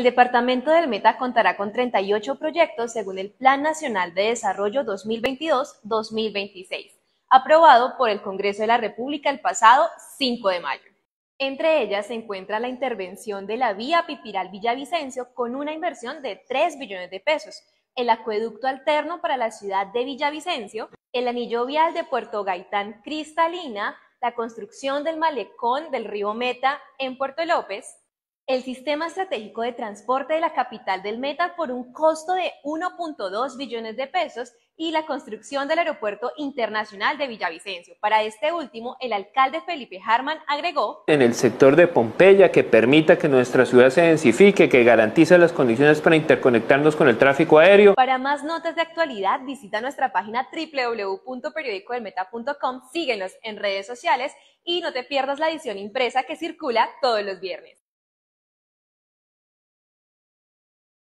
El departamento del Meta contará con 38 proyectos según el Plan Nacional de Desarrollo 2022-2026, aprobado por el Congreso de la República el pasado 5 de mayo. Entre ellas se encuentra la intervención de la vía Pipiral Villavicencio con una inversión de 3 billones de pesos, el acueducto alterno para la ciudad de Villavicencio, el anillo vial de Puerto Gaitán Cristalina, la construcción del malecón del río Meta en Puerto López, el sistema estratégico de transporte de la capital del Meta por un costo de 1.2 billones de pesos y la construcción del aeropuerto internacional de Villavicencio. Para este último, el alcalde Felipe Harman agregó en el sector de Pompeya que permita que nuestra ciudad se densifique, que garantice las condiciones para interconectarnos con el tráfico aéreo. Para más notas de actualidad, visita nuestra página www.periodicodelmeta.com, síguenos en redes sociales y no te pierdas la edición impresa que circula todos los viernes.